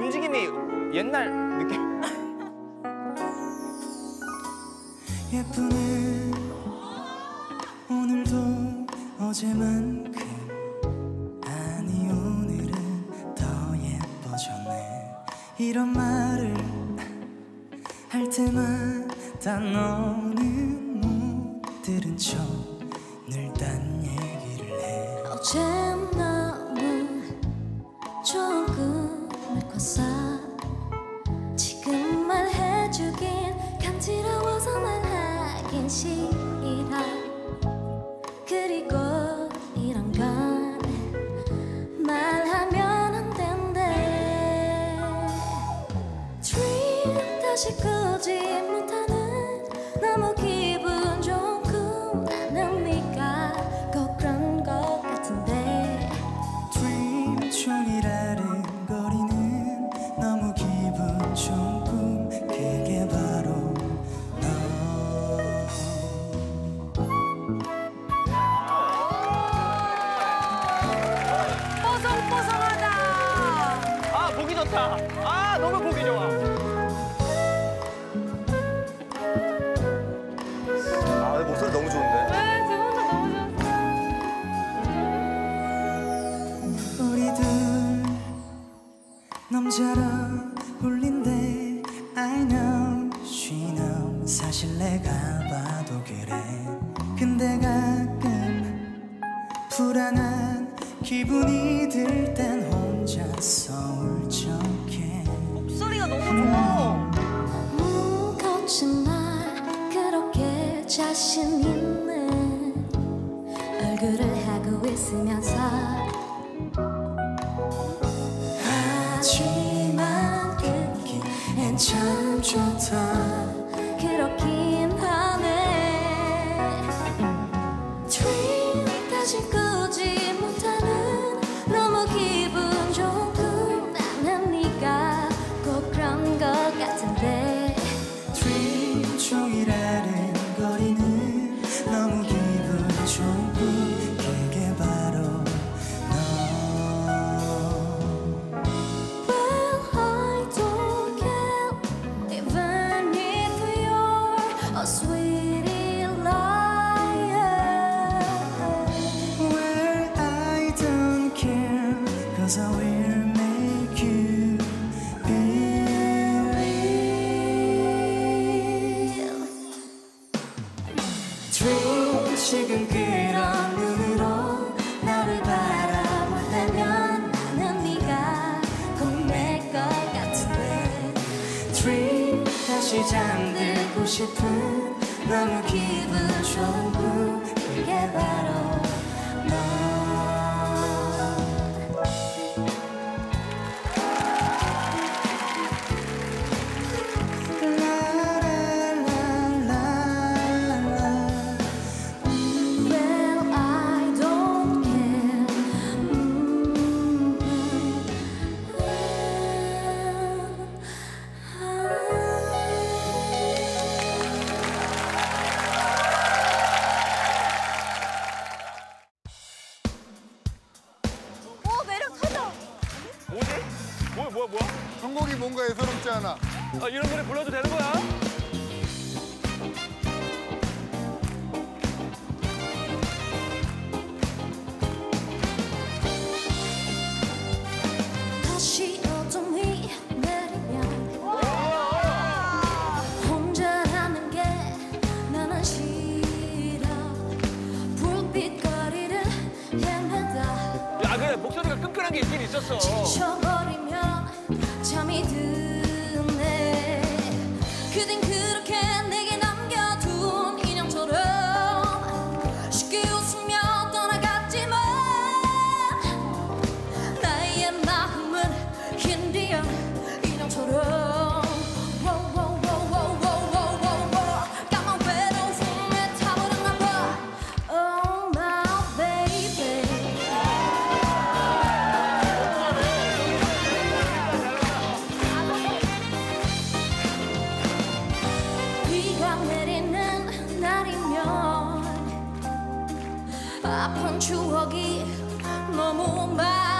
움직임이 옛날 느낌. 예쁘네. 오늘도 어제만큼 그 아니 오늘은 더 예뻐졌네. 이런 말을 할 때마다 너는 못 들은 척. 것 같은데. Dream 중이라는 아픈 추억이 너무 많아.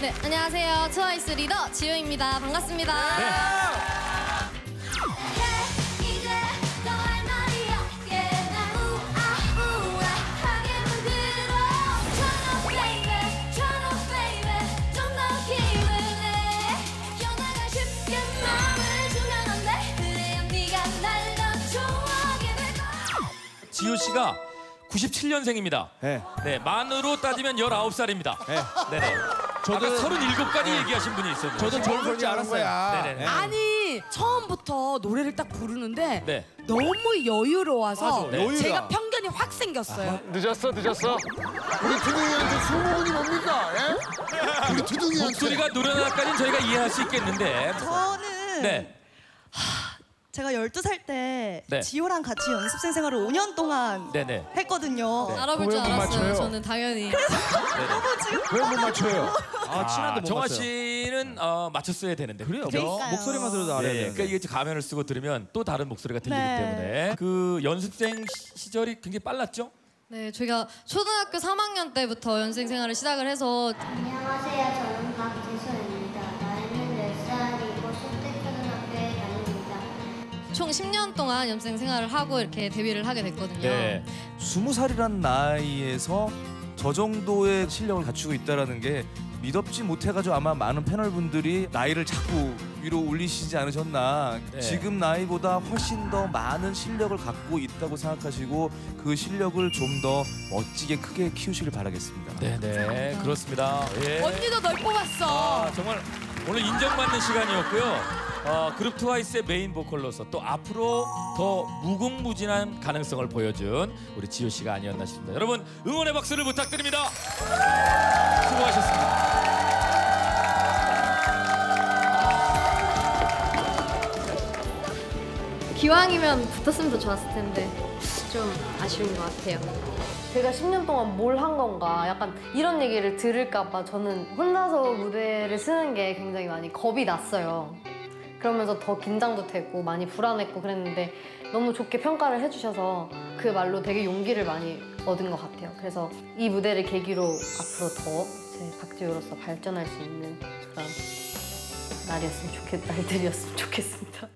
네, 안녕하세요. 트와이스 리더 지효입니다. 반갑습니다. 네. 지효 씨가 97년생입니다. 네. 네, 만으로 따지면 19살입니다. 네. 네. 저도 아까 37까지 얘기하신 분이 있었는데. 저도 젊을 줄 알았어요. 네네. 아니 처음부터 노래를 딱 부르는데 네. 너무 여유로워서 맞아, 여유가. 제가 편견이 확 생겼어요. 늦었어, 늦었어. 우리 두둥이한테 수목원이 뭡니까? 예? 우리 두둥이한테. 목소리가 노련하까지는 저희가 이해할 수 있겠는데. 저는 네. 제가 12살 때 네. 지효랑 같이 연습생 생활을 5년 동안 네네. 했거든요. 알아볼 줄왜못 알았어요 맞춰요? 저는 당연히 너무 지금 왜 못 맞춰요? 아, 아, 친한데 못 정화 맞춰요. 씨는 어, 맞췄어야 되는데. 그래요. 그죠? 그러니까요. 목소리만 들어도 알아야 네. 그러니까 이게 가면을 쓰고 들으면 또 다른 목소리가 들리기 네. 때문에 그 연습생 시- 시절이 굉장히 빨랐죠? 네, 저희가 초등학교 3학년 때부터 연생 생활을 시작을 해서 안녕하세요. 저는 박지수 총 10년 동안 연생 생활을 하고 이렇게 데뷔를 하게 됐거든요. 네. 스무 살이란 나이에서 저 정도의 실력을 갖추고 있다라는 게 미덥지 못해가지고 아마 많은 패널분들이 나이를 자꾸 위로 올리시지 않으셨나 네. 지금 나이보다 훨씬 더 많은 실력을 갖고 있다고 생각하시고 그 실력을 좀 더 멋지게 크게 키우시길 바라겠습니다. 네 네. 그렇습니다. 예. 언니도 널 뽑았어. 아, 정말 오늘 인정받는 시간이었고요. 어, 그룹 트와이스의 메인 보컬로서 또 앞으로 더 무궁무진한 가능성을 보여준 우리 지효 씨가 아니었나 싶습니다. 여러분 응원의 박수를 부탁드립니다. 수고하셨습니다. 기왕이면 붙었으면 더 좋았을 텐데 좀 아쉬운 것 같아요. 제가 10년 동안 뭘 한 건가 약간 이런 얘기를 들을까 봐 저는 혼자서 무대를 쓰는 게 굉장히 많이 겁이 났어요. 그러면서 더 긴장도 되고 많이 불안했고 그랬는데 너무 좋게 평가를 해주셔서 그 말로 되게 용기를 많이 얻은 것 같아요. 그래서 이 무대를 계기로 앞으로 더 제 박지우로서 발전할 수 있는 그런 날이었으면 좋겠 날들이었으면 좋겠습니다.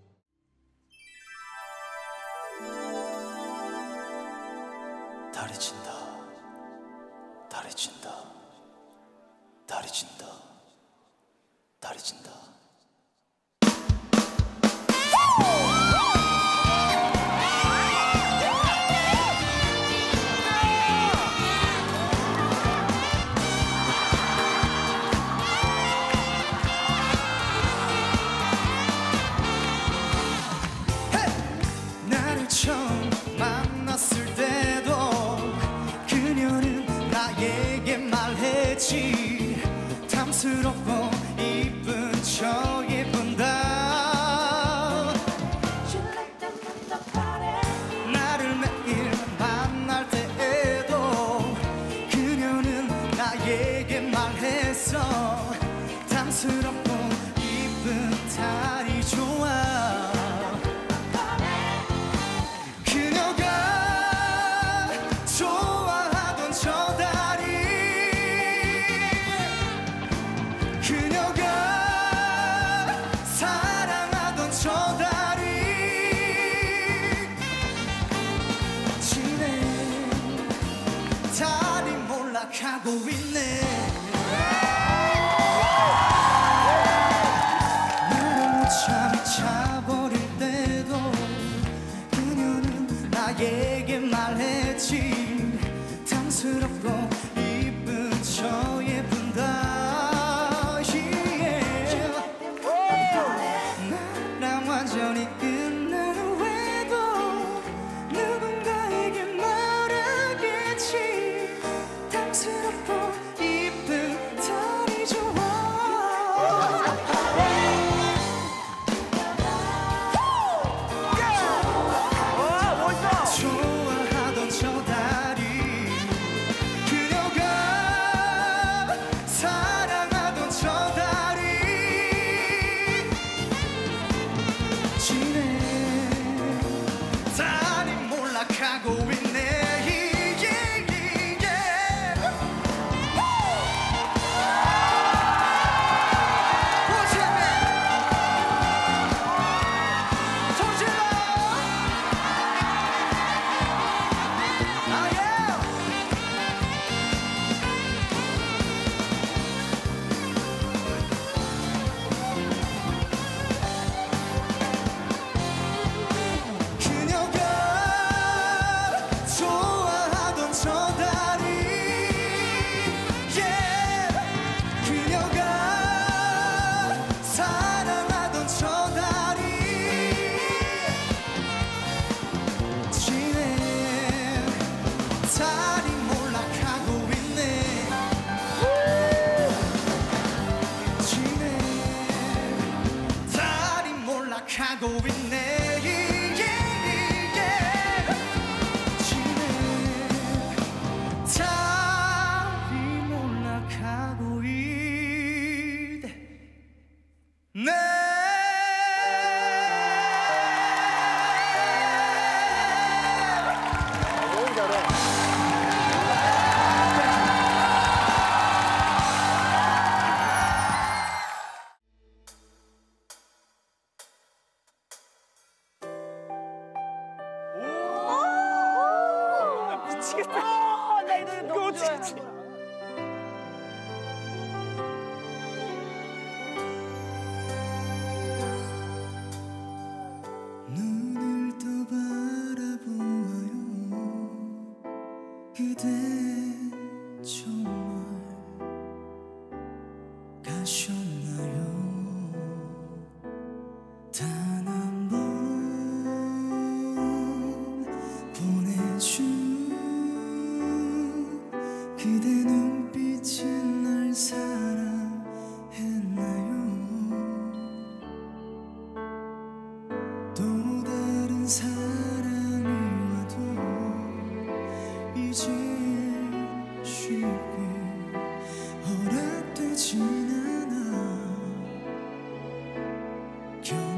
you.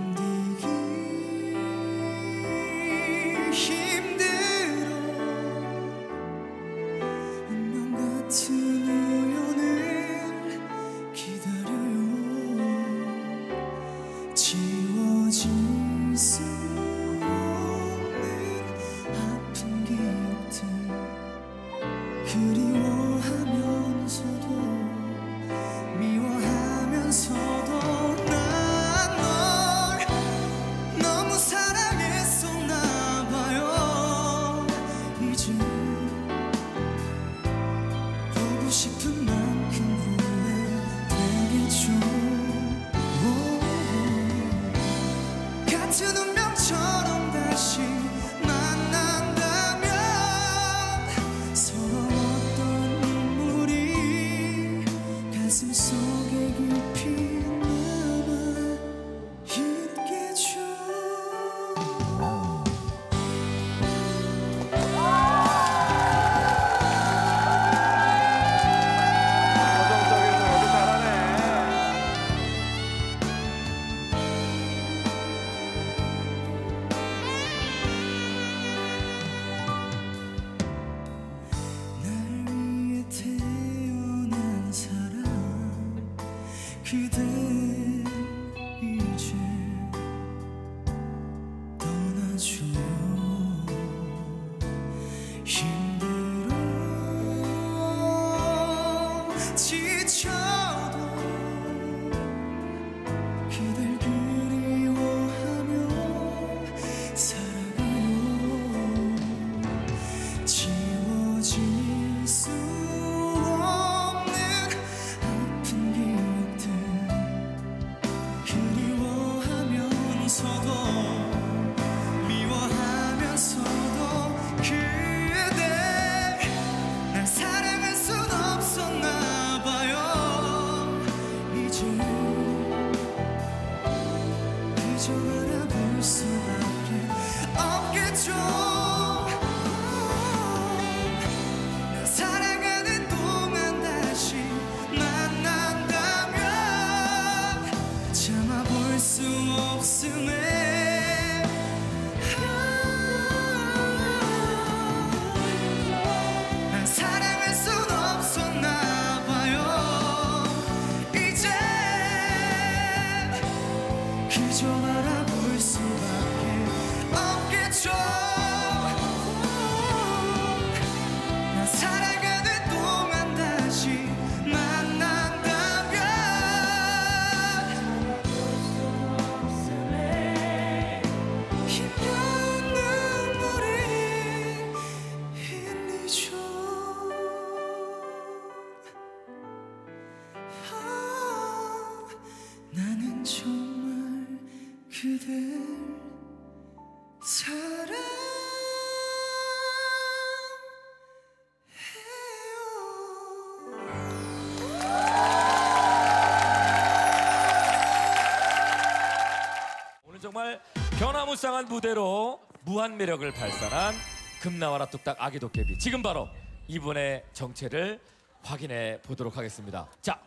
무쌍한 무대로 무한 매력을 발산한 금나와라 뚝딱 아기 도깨비 지금 바로 이분의 정체를 확인해 보도록 하겠습니다. 자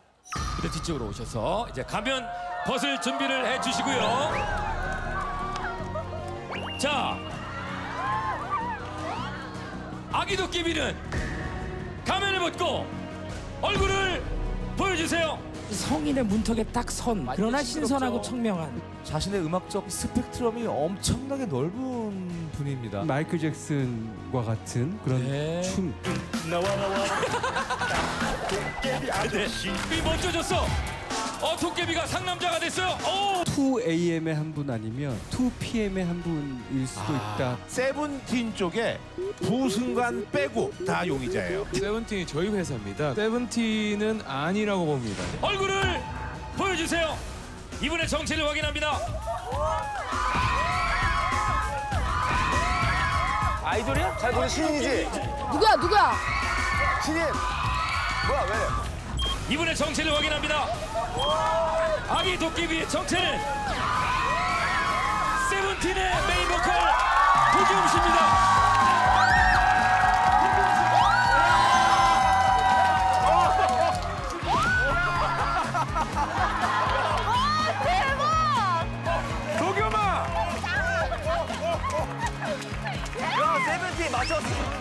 무대 뒤쪽으로 오셔서 이제 가면 벗을 준비를 해주시고요. 자 아기 도깨비는 가면을 벗고 얼굴을 보여주세요. 성인의 문턱에 딱 선 그러나 신선하고 청명한 자신의 음악적 스펙트럼이 엄청나게 넓은 분입니다. 마이클 잭슨과 같은 그런 네. 춤. 나와 나와 도깨비 아저씨 이 멋져졌어 어 도깨비가 상남자가 됐어요 오 2AM의 한 분 아니면 2PM의 한 분일 수도 있다. 세븐틴 쪽에 부승관 빼고 다 용의자예요. 세븐틴이 저희 회사입니다. 세븐틴은 아니라고 봅니다. 얼굴을 보여주세요 이분의 정체를 확인합니다 아이돌이야? 잘 보는 신인이지? 누구야 누구야? 신인. 뭐야 왜? 이분의 정체를 확인합니다. 아기 도깨비의 정체는 세븐틴의 메인 보컬 도겸 씨입니다. 맞췄어.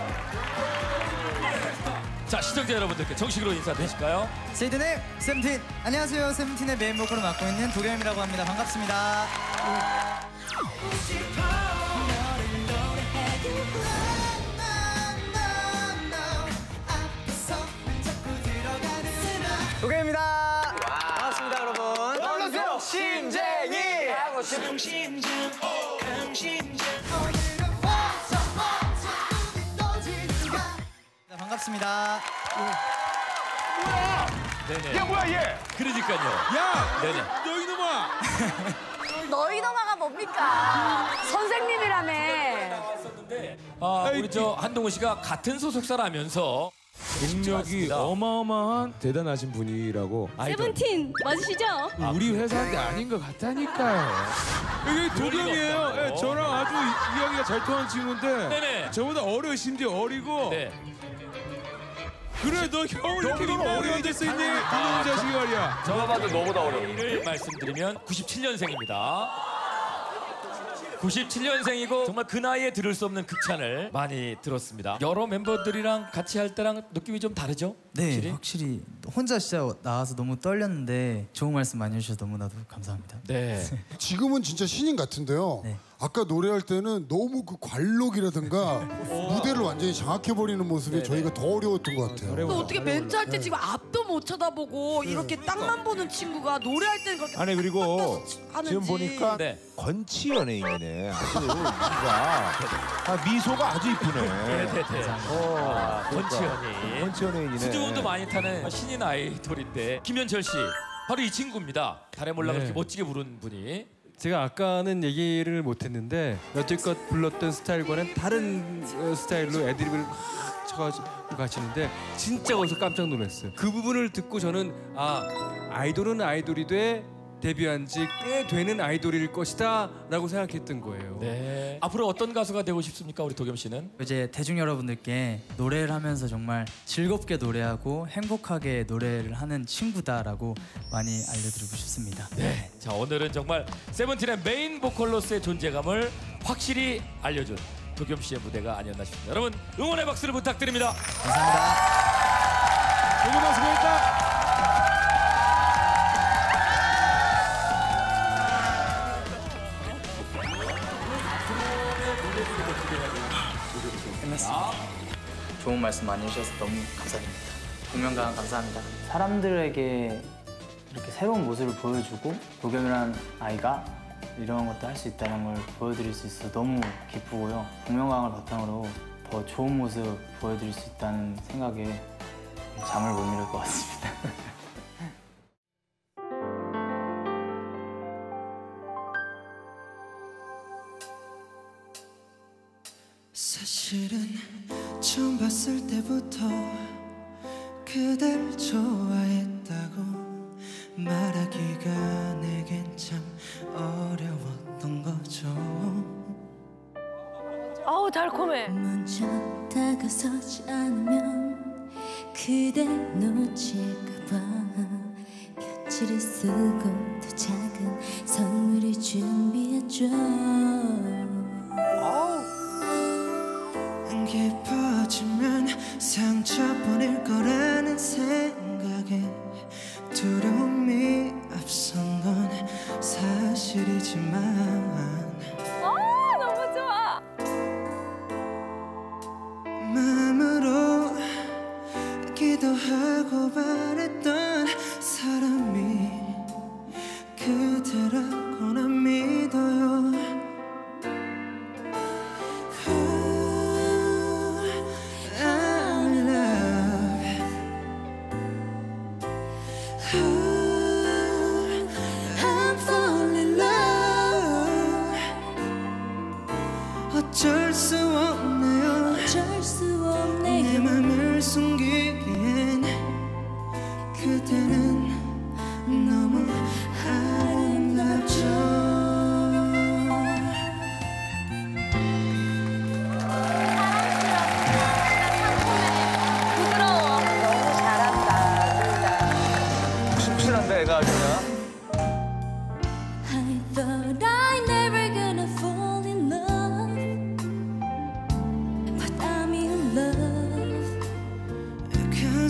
자 시청자 여러분들께 정식으로 인사드리실까요? 세이든의 세븐틴. 안녕하세요. 세븐틴의 메인 보컬을 맡고 있는 도겸이라고 합니다. 반갑습니다. 도겸입니다. 반갑습니다 여러분. 하고 싶은 심장 반갑습니다. 네네. 야 뭐야 얘? 그러니까요. 야, 네네. 너 이놈아. 너희 너마가 뭡니까? 선생님이라며. 아, 우리 저 한동훈 씨가 같은 소속사라면서 능력이 어마어마한 대단하신 분이라고. 세븐틴 맞으시죠? 우리 회사한테 아닌 것 같다니까요. 이게 도겸이에요. 없다고. 예, 저랑 아주 이- 이야기가 잘 통하는 친구인데 네네. 저보다 어려 심지어 어리고. 네. 그래 너 형을 이렇게 민망하게 어려, 앉을 수 있니? 그놈의 자식이 말이야. 저가 봐도 너보다 어려. 를 말씀드리면 97년생입니다. 97년생이고 정말 그 나이에 들을 수 없는 극찬을 많이 들었습니다. 여러 멤버들이랑 같이 할 때랑 느낌이 좀 다르죠? 네, 확실히? 확실히 혼자 진짜 나와서 너무 떨렸는데 좋은 말씀 많이 해주셔서 너무나도 감사합니다. 네. 지금은 진짜 신인 같은데요. 아까 노래할 때는 너무 그 관록이라든가 무대를 완전히 장악해버리는 모습이 저희가 더 어려웠던 것 같아요. 그 어떻게 멘트 할 때 지금 앞도 못 쳐다보고 이렇게 땅만 보는 친구가 노래할 때는 그렇게 아니 그리고 하는지. 지금 보니까 네. 건치 연예인이네. 아주 아, 미소가 아주 이쁘네. 네네네. 어, 건치 그러니까. 연예인. 건치 연예인이네. 수줍음도 많이 타는 신인 아이돌인데 김현철 씨 바로 이 친구입니다. 달에 몰라 네. 그렇게 멋지게 부른 분이. 제가 아까는 얘기를 못했는데 여태껏 불렀던 스타일과는 다른 어, 스타일로 애드립을 막 쳐가지고 가시는데 진짜 거기서 깜짝 놀랐어요. 그 부분을 듣고 저는 아 아이돌은 아이돌이 돼 데뷔한 지 꽤 되는 아이돌일 것이다 라고 생각했던 거예요. 네. 앞으로 어떤 가수가 되고 싶습니까, 우리 도겸 씨는? 이제 대중 여러분들께 노래를 하면서 정말 즐겁게 노래하고 행복하게 노래를 하는 친구다라고 많이 알려드리고 싶습니다. 네. 자 오늘은 정말 세븐틴의 메인 보컬로서의 존재감을 확실히 알려준 도겸 씨의 무대가 아니었나 싶습니다. 여러분 응원의 박수를 부탁드립니다. 도겸아 수고했다. 끝났습니다. 좋은 말씀 많이 해주셔서 너무 감사드립니다. 공명강 감사합니다. 사람들에게 이렇게 새로운 모습을 보여주고 도겸이라는 아이가 이런 것도 할 수 있다는 걸 보여드릴 수 있어서 너무 기쁘고요. 공명강을 바탕으로 더 좋은 모습 보여드릴 수 있다는 생각에 잠을 못 이룰 것 같습니다.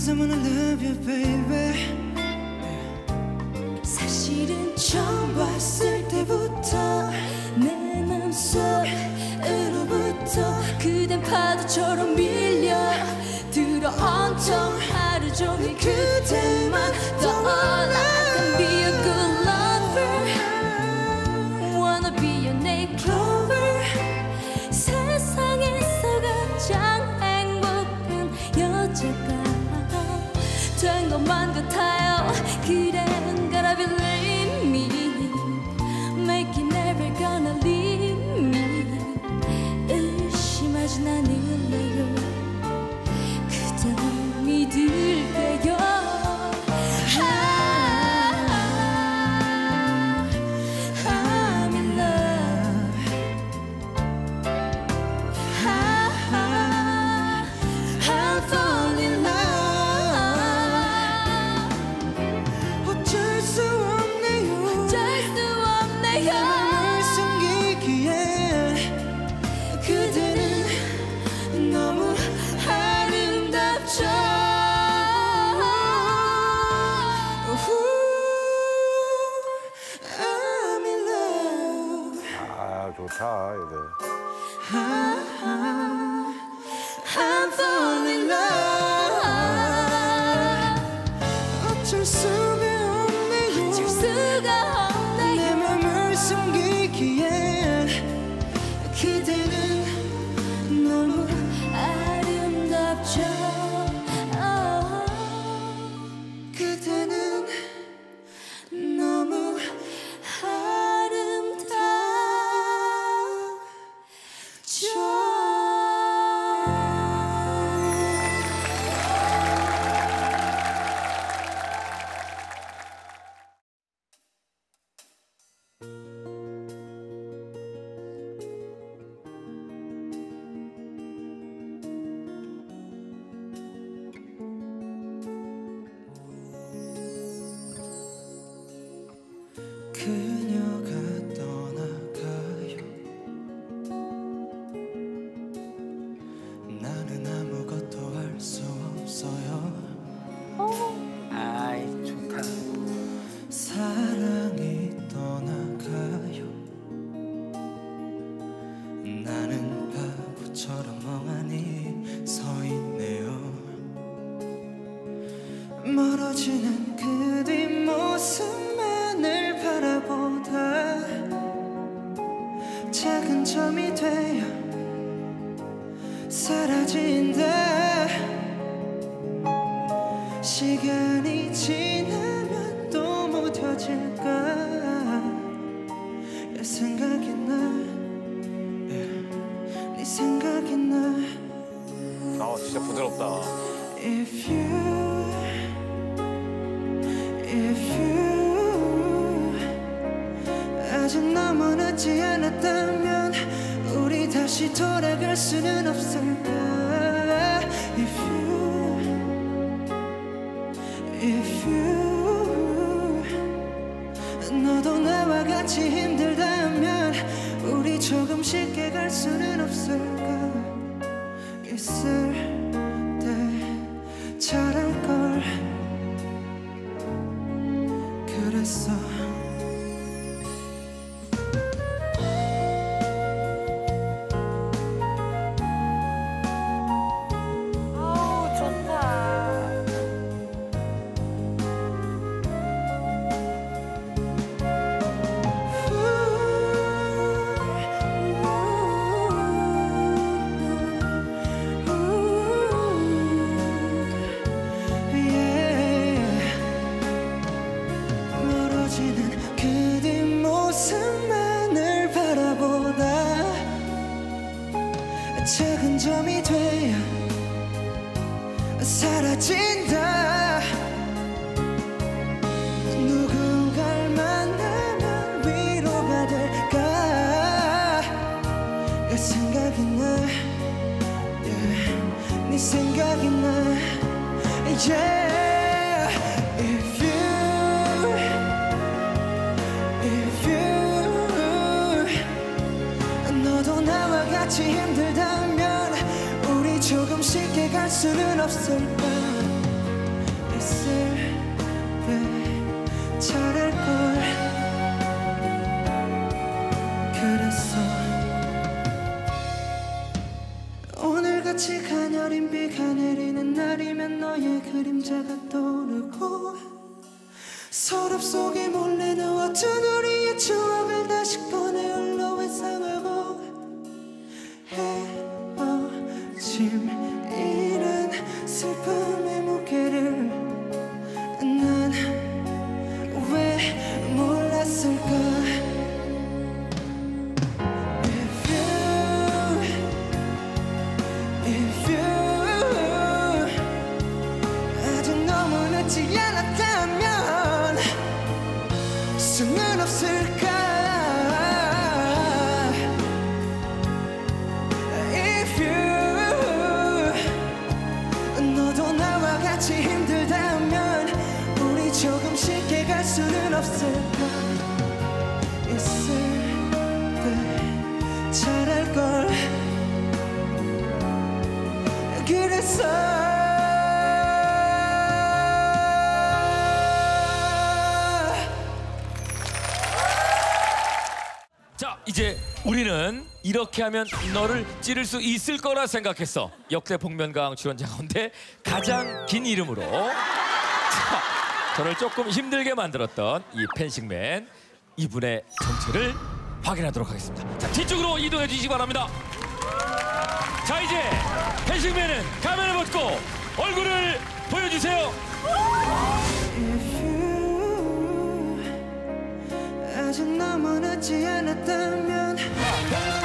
Cause I wanna love you baby. 사실은 처음 봤을 때부터 내 맘속으로부터 그댄 파도처럼 밀려 들어 온통 하루 종일 그대만 떠올라 너의 그림자가 떠오르고 서랍 속에 몰래 넣어둔 우리의 추억을 이렇게 하면 너를 찌를 수 있을 거라 생각했어. 역대 복면가왕 출연자 가운데 가장 긴 이름으로. 자 저를 조금 힘들게 만들었던 이 펜싱맨 이분의 정체를 확인하도록 하겠습니다. 자 뒤쪽으로 이동해 주시기 바랍니다. 자 이제 펜싱맨은 가면을 벗고 얼굴을 보여주세요. 아직 늦지 않았다면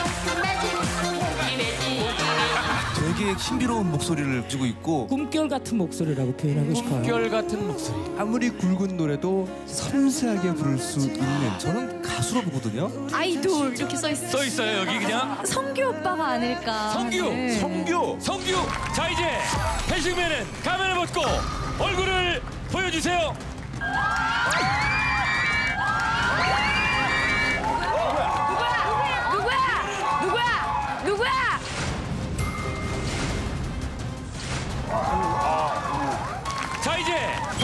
되게 신비로운 목소리를 가지고 있고 꿈결 같은 목소리라고 표현하고 싶어요. 꿈결 같은 목소리. 아무리 굵은 노래도 섬세하게 부를 수 있는 저는 가수로 보거든요. 아이돌 이렇게 써 있어. 써 있어요 여기 그냥 성규 오빠가 아닐까. 성규, 네. 성규, 성규. 자 이제 펜싱맨은 가면을 벗고 얼굴을 보여주세요.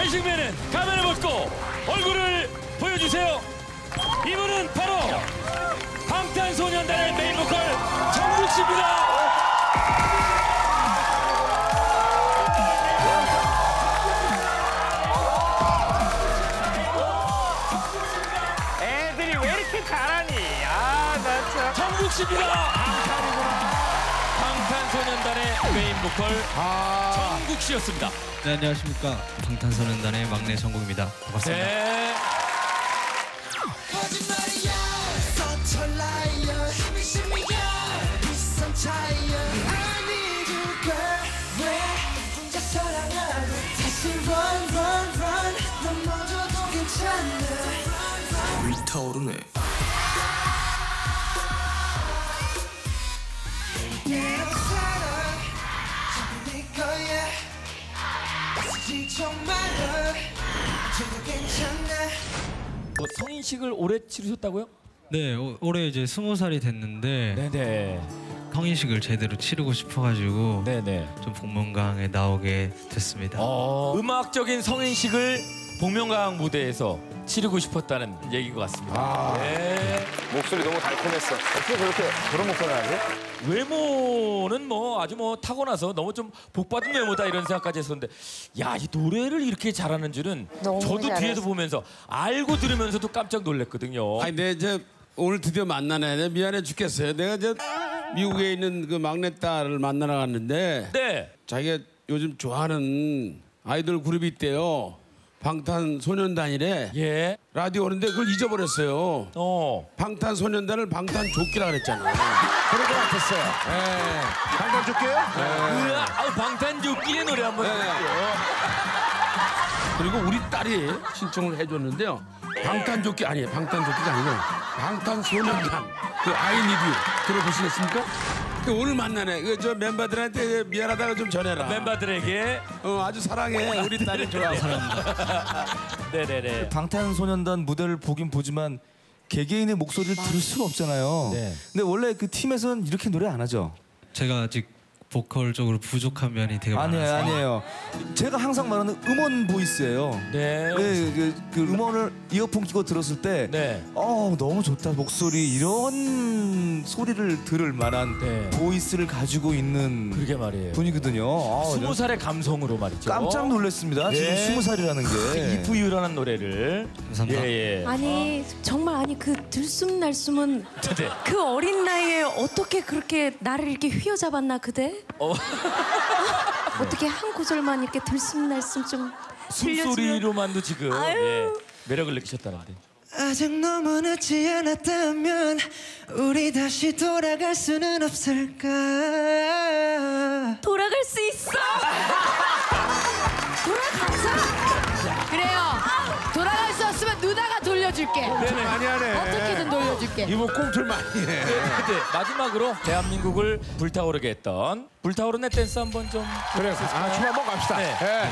펜싱맨은 가면을 벗고 얼굴을 보여주세요. 이분은 바로 방탄소년단의 메인 보컬 정국 씨입니다. 애들이 왜 이렇게 잘하니? 아, 나 참. 정국 씨입니다. 방탄소년단의 메인 보컬 정국 씨였습니다. 네, 안녕하십니까. 방탄소년단의 막내 정국입니다. 반갑습니다. 네. 거짓말이 지 괜찮아 뭐 성인식을 오래 치르셨다고요? 네, 오- 올해 이제 스무 살이 됐는데 네네. 성인식을 제대로 치르고 싶어가지고 네네. 좀 복면가왕에 나오게 됐습니다. 어, 음악적인 성인식을 복면가왕 무대에서 치르고 싶었다는 얘기인 것 같습니다. 네. 목소리 너무 달콤했어. 어떻게 저렇게 그런 목소리 하지? 외모는 뭐 아주 뭐 타고나서 너무 좀 복받은 외모다 이런 생각까지 했었는데 야 이 노래를 이렇게 잘하는 줄은 너무 저도 잘했어. 뒤에서 보면서 알고 들으면서도 깜짝 놀랐거든요. 아니 내 이제 오늘 드디어 만나네. 내가 미안해 죽겠어요. 내가 이제 미국에 있는 그 막내 딸을 만나러 갔는데 네. 자기가 요즘 좋아하는 아이돌 그룹이 있대요. 방탄소년단이래. 예. 라디오 오는데 그걸 잊어버렸어요. 어. 방탄소년단을 방탄조끼라 그랬잖아. 그럴 것 같았어요. 예. 방탄조끼요? 으아, 아우, 방탄조끼의 노래 한번 들을게요. 그리고 우리 딸이 신청을 해줬는데요. 방탄조끼 아니에요. 방탄조끼가 아니고 방탄소년단 그 아이니뷰 들어보시겠습니까? 그 오늘 만나네. 그 저 멤버들한테 미안하다가 좀 전해라. 멤버들에게 어 아주 사랑해. 우리 딸이 좋아. 네네네. 방탄소년단 무대를 보긴 보지만 개개인의 목소리를 들을 수가 없잖아요. 네. 근데 원래 그 팀에서는 이렇게 노래 안 하죠? 제가 아직 보컬적으로 부족한 면이 되게 아니에요, 많아서 아니에요. 제가 항상 말하는 음원 보이스예요. 네. 그, 그 음원을 이어폰 끼고 들었을 때, 네. 어 너무 좋다 목소리 이런 소리를 들을 만한 보이스를 가지고 있는 네. 그러게 말이에요. 분이거든요. 아, 스무 살의 감성으로 말이죠. 깜짝 놀랐습니다. 지금 스무 살이라는 게. 이프유라는 노래를. 감사합니다. 예, 예. 아니 정말 아니 그 들숨 날숨은 네. 그 어린 나이에 어떻게 그렇게 나를 이렇게 휘어잡았나 그대? 어. 어떻게 한 구절만 이렇게 들숨날숨 좀 들려주면 숨소리로만도 지금. 예, 매력을 느끼셨다는데. 아직 너무 늦지 않았다면 우리 다시 돌아갈 수는 없을까 돌아갈 수 있어 돌아가자 그래요 돌아갈 수 없으면 누나가 돌려줄게 네네. 많이 하네. 어떻게 든 돌려줄게 이거 꽁틀 많이 해. 네, 네. 마지막으로 대한민국을 불타오르게 했던 불타오르네 댄스 한번 좀 그래. 아, 춤 한번 갑시다. 네. 예.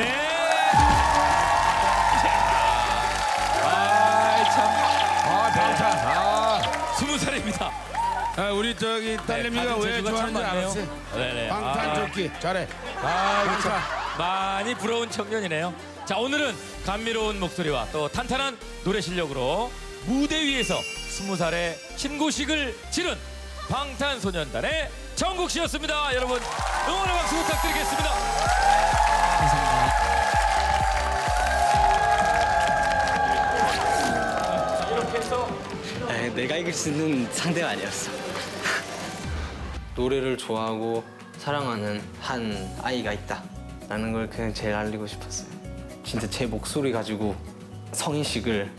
네. 아, 참. 아, 방탄. 네. 아, 스무 살입니다. 아, 우리 저기 네, 딸내미가 가진 왜 재주가 참 좋아하는지 많네요. 알았지? 네네. 방탄 아, 좋기 잘해. 아, 아 그렇죠. 방탄. 많이 부러운 청년이네요. 자, 오늘은 감미로운 목소리와 또 탄탄한 노래 실력으로 무대 위에서 스무 살의 신고식을 치른 방탄소년단의 정국 씨였습니다. 여러분 응원의 박수 부탁드리겠습니다. 내가 이길 수 있는 상대가 아니었어. 노래를 좋아하고 사랑하는 한 아이가 있다. 라는 걸 그냥 제일 알리고 싶었어요. 진짜 제 목소리 가지고 성인식을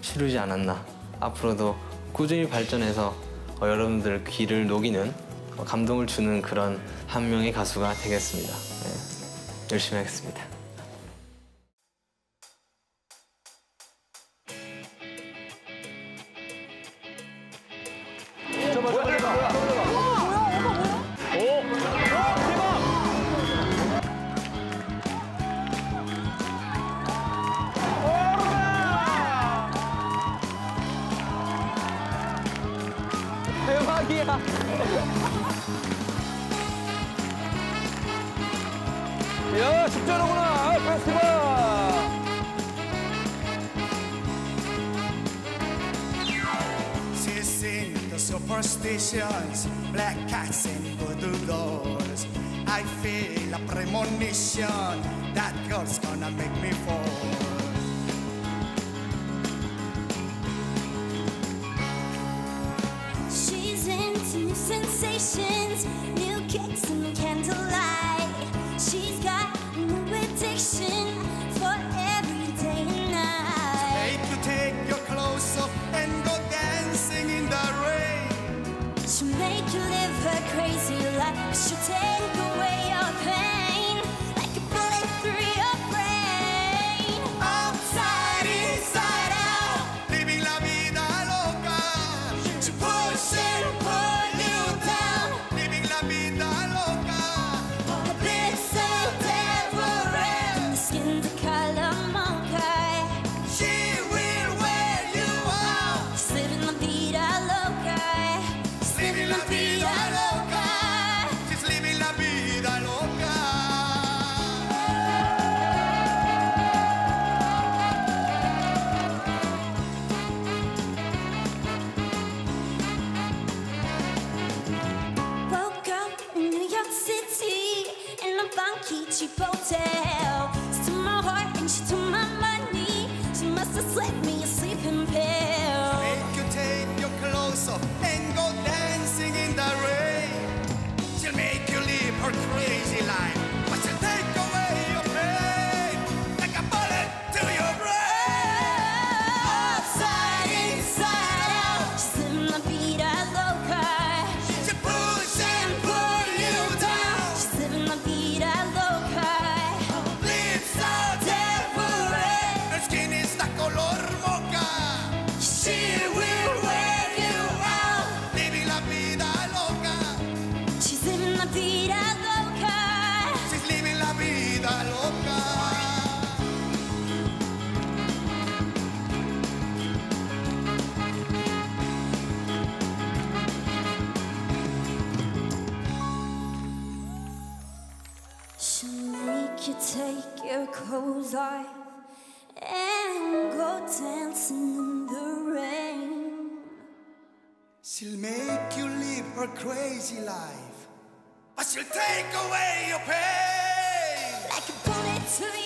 치르지 않았나. 앞으로도 꾸준히 발전해서 어, 여러분들 귀를 녹이는 어, 감동을 주는 그런 한 명의 가수가 되겠습니다. 네, 열심히 하겠습니다. Black cats and voodoo dolls. I feel a premonition that girl's gonna make me fall. Vida loca. She's living la vida loca. She'll make you take your clothes off and go dancing in the rain. She'll make you live her crazy life, but she'll take away your pain. Like a bullet to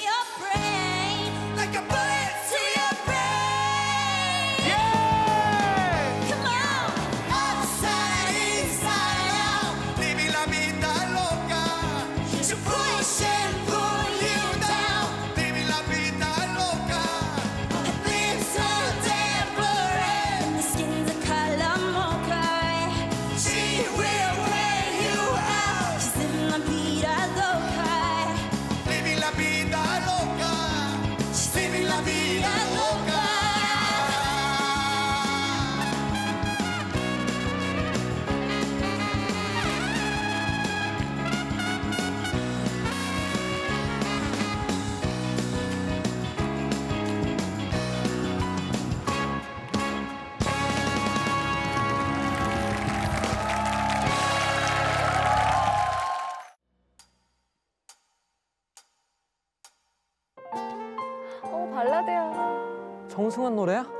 노래야?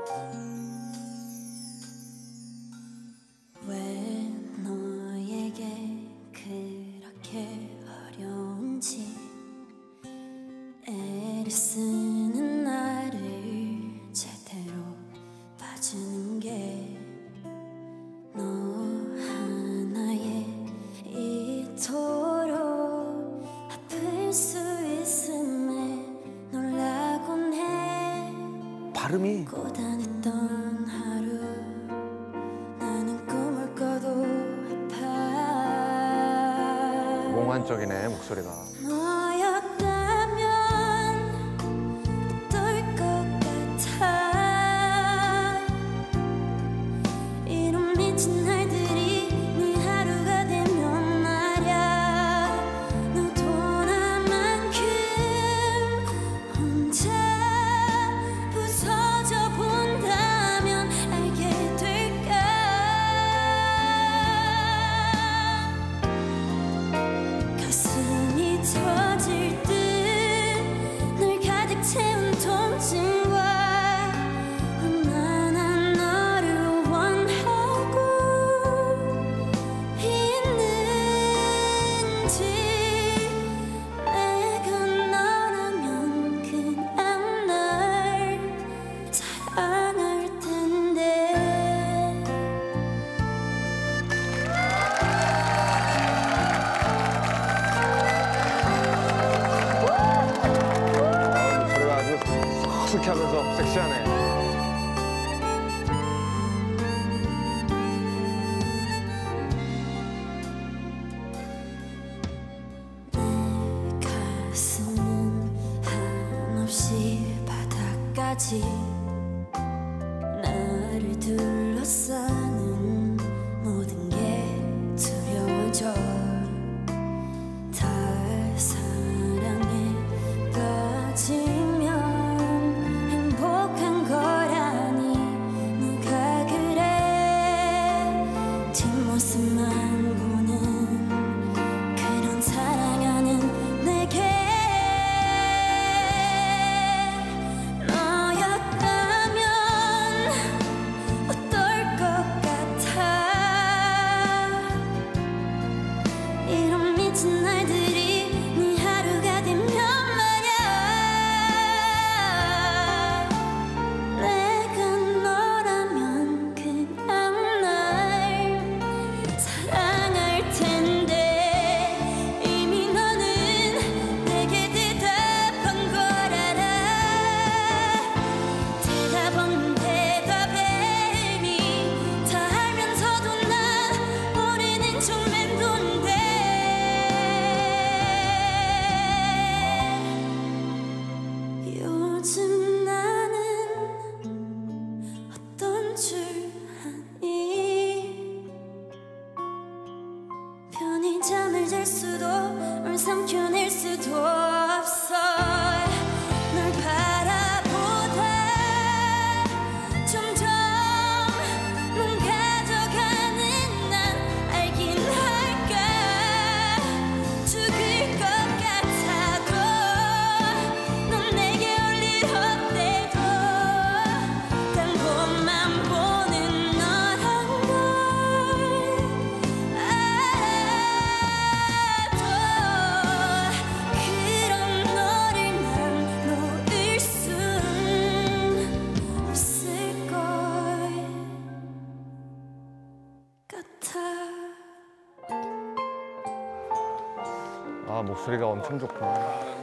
참 좋고.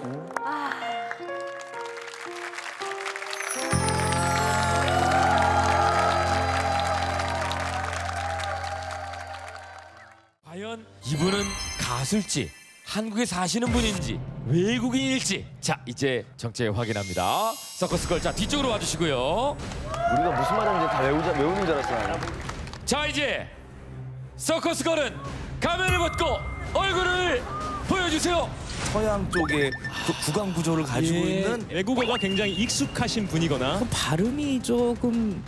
응? 과연 이분은 가수일지 한국에 사시는 분인지 외국인일지 자 이제 정체 확인합니다 서커스 걸자 뒤쪽으로 와주시고요 우리가 무슨 말하는지 다 외우자, 외우는 줄 알았어 나는. 자 이제 서커스 걸은 가면을 벗고 얼굴을 보여주세요. 서양 쪽의 그 구강 구조를 가지고 예. 있는 외국어가 굉장히 익숙하신 분이거나 그 발음이 조금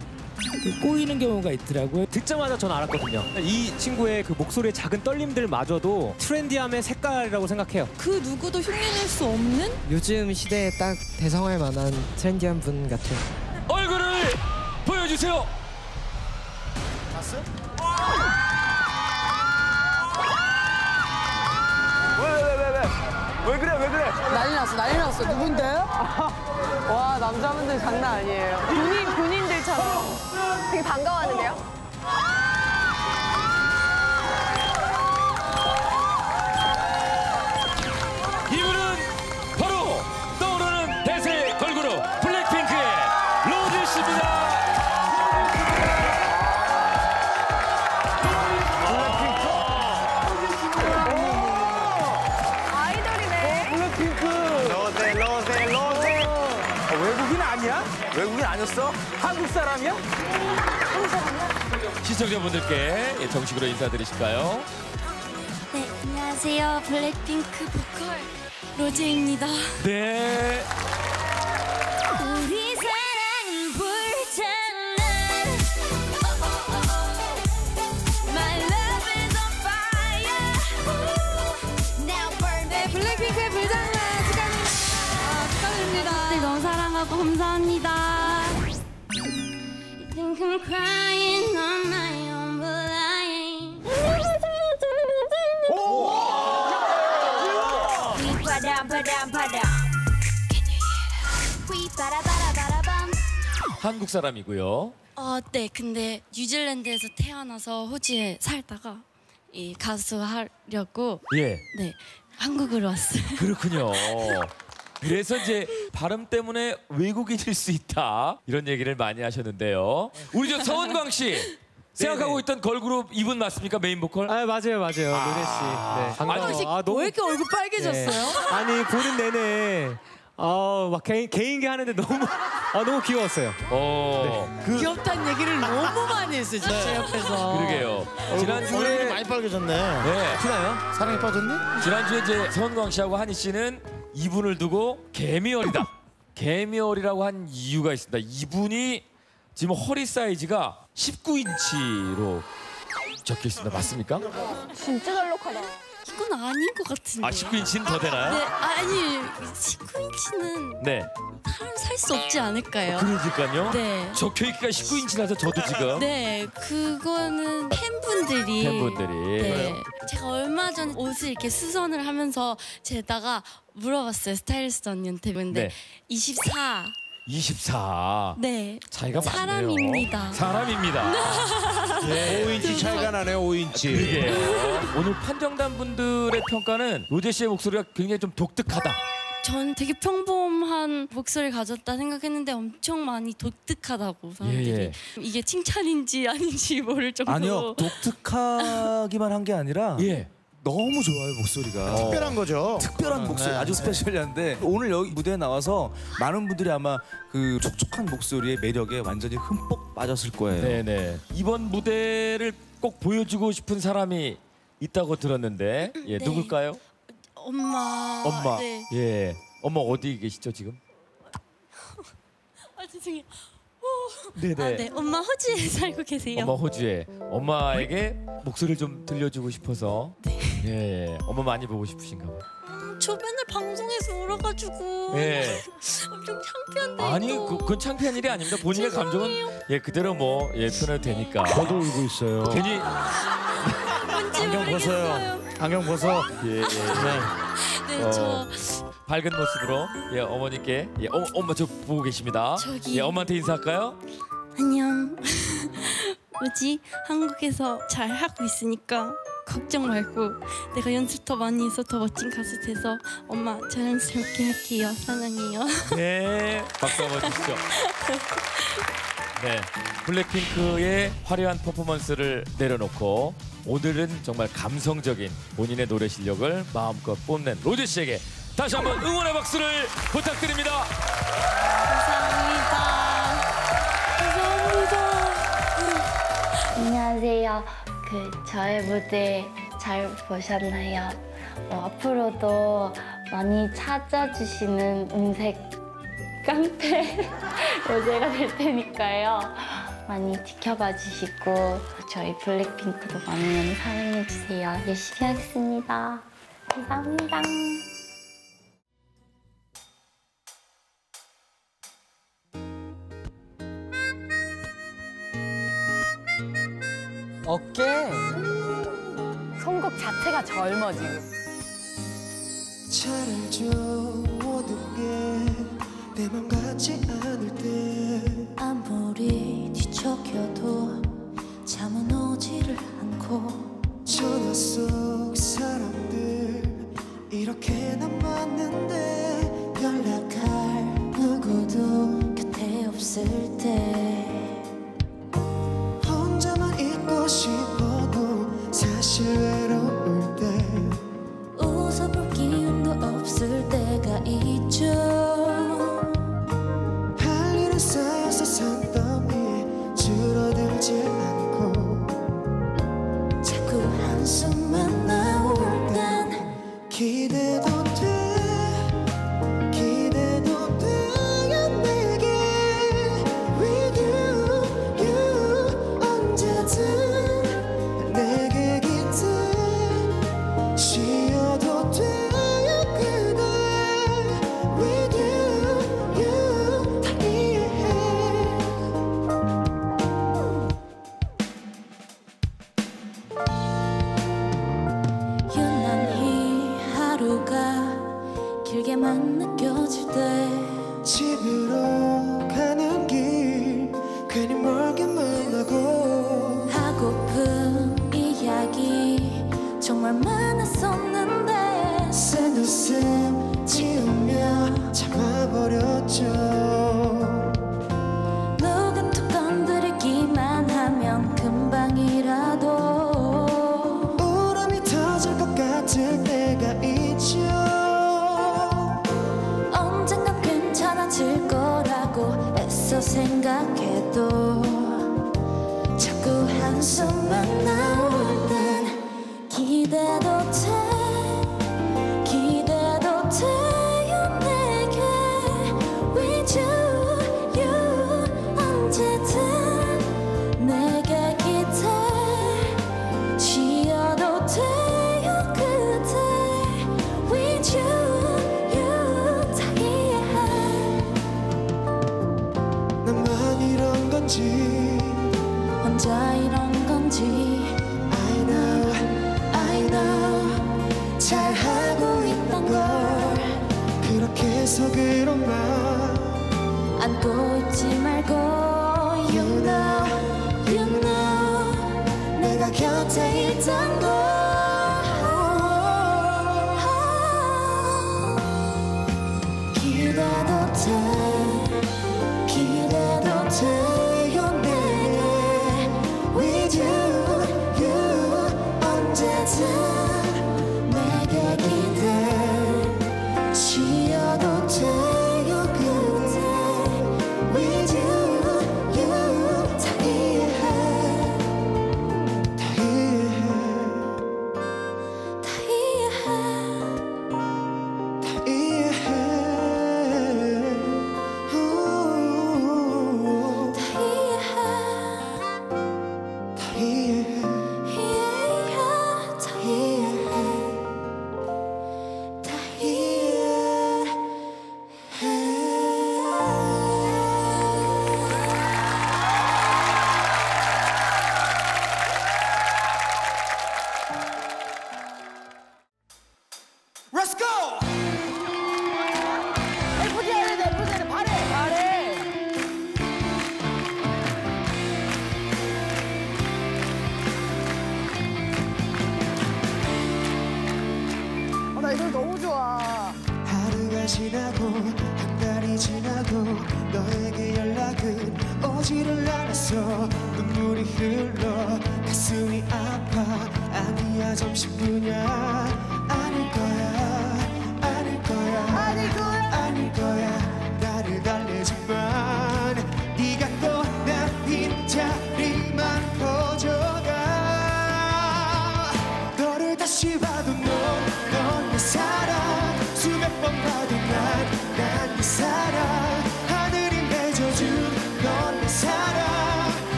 꼬이는 경우가 있더라고요. 듣자마자 저는 알았거든요. 이 친구의 그 목소리의 작은 떨림들마저도 트렌디함의 색깔이라고 생각해요. 그 누구도 흉내낼 수 없는? 요즘 시대에 딱 대성할 만한 트렌디한 분 같아요. 얼굴을 보여주세요. 봤어? 왜 그래 왜 그래? 난리 났어, 난리 났어. 누군데? 와 남자분들 장난 아니에요. 군인 군인들처럼 되게 반가워하는데요. 아니었어? 한국 사람이야? 시청자분들께 예, 정식으로 인사드리실까요? 네, 안녕하세요. 블랙핑크 보컬 로제입니다. 네. I'm crying on my own but I ain't We 바람 바람 바람 We 바라바라바라밤 한국 사람이고요. 어, 네. 근데 뉴질랜드에서 태어나서 호주에 살다가 이 가수 하려고 예. 네 한국으로 왔어요. 그렇군요. 그래서 이제 발음 때문에 외국인일 수 있다 이런 얘기를 많이 하셨는데요. 우리 저 서은광 씨 생각하고 있던 걸그룹 이분 맞습니까 메인 보컬? 아 맞아요 맞아요 노래 씨. 네. 반가워. 아, 너무- 왜 이렇게 얼굴 빨개졌어요? 네. 아니 보는 내내 어막 개인 개인기 하는데 너무 아 너무 귀여웠어요. 어. 그 귀엽다는 얘기를 너무 많이 했어요, 진짜 제 옆에서. 그러게요. 지난주에 얼굴이 많이 빨개졌네. 네. 티나요? 사랑에 빠졌니? 지난주에 이제 서은광 씨하고 한희 씨는 이분을 두고 개미얼이다. 개미얼이라고 한 이유가 있습니다. 이분이 지금 허리 사이즈가 19인치로 적혀 있습니다. 맞습니까? 진짜 잘록하다. 이건 아닌 것 같은데. 아 19인치는 더 네, 되나요? 아니 19인치는 네. 살수 없지 않을까요? 그러니까요. 네. 적혀 있기가 19인치라서 저도 지금 네, 그거는 팬분들이 팬분들이. 네. 제가 얼마 전에 옷을 이렇게 수선을 하면서 제다가 물어봤어요 스타일리스트 언니한테 근데 네. 24. 24. 네. 차이가 많네요. 사람입니다. 사람입니다. 네. 5인치 차이가 나네요. 5인치. 그러게요. 오늘 판정단 분들의 평가는 로제 씨의 목소리가 굉장히 좀 독특하다. 전 되게 평범한 목소리를 가졌다 생각했는데 엄청 많이 독특하다고 사람들이 예, 예. 이게 칭찬인지 아닌지 모를 정도로 아니요 독특하기만 한 게 아니라 예. 너무 좋아요 목소리가 특별한 거죠. 특별한 목소리 네, 아주 네. 스페셜한데 오늘 여기 무대에 나와서 많은 분들이 아마 그 촉촉한 목소리의 매력에 완전히 흠뻑 빠졌을 거예요. 네네. 이번 무대를 꼭 보여주고 싶은 사람이 있다고 들었는데 예 네. 누굴까요? 엄마 엄마. 네. 예. 엄마 어디 계시죠 지금? 아 죄송해요 네네. 아, 네 엄마 호주에 살고 계세요 엄마 호주에 엄마에게 목소리를 좀 들려주고 싶어서 예 엄마 많이 보고 싶으신가 봐요. 저 맨날 방송에서 울어가지고 예. 엄청 창피한데 아니. 그, 그건 창피한 일이 아닙니다. 본인의 감정은 예 그대로 뭐 예 표현해도 되니까. 저도 울고 있어요. 괜히 안경 벗어요. 안경 벗어. 예, 예. 네, 저 밝은 모습으로 예 어머니께 예 어, 엄마 저 보고 계십니다. 저기- 예 엄마한테 인사할까요? 안녕 뭐지 한국에서 잘 하고 있으니까 걱정 말고 내가 연습 더 많이 해서 더 멋진 가수 돼서 엄마 자랑스럽게 할게요 사랑해요 네 박수 한번 주시죠. 네 블랙핑크의 화려한 퍼포먼스를 내려놓고 오늘은 정말 감성적인 본인의 노래 실력을 마음껏 뽐낸 로제 씨에게 다시 한번 응원의 박수를 부탁드립니다. 안녕하세요. 그 저의 무대 잘 보셨나요? 어, 앞으로도 많이 찾아주시는 음색 깡패 로제가 될 테니까요. 많이 지켜봐 주시고 저희 블랙핑크도 많이 많이 사랑해 주세요. 열심히 하겠습니다. 감사합니다. 어깨. 손곡 자체가 젊어 지금. 아무리 뒤척여도 잠은 오지를 않고. 전화 속 사람들 이렇게 난 맞는데. 연락할 누구도 곁에 없을 때. 웃고 싶어도 사실 외로울 때 웃어볼 기운도 없을 때가 있죠.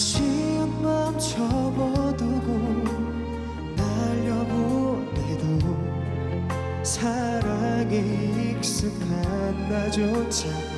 다시 한 버두고 날려보내도 사랑에 익숙한 나조차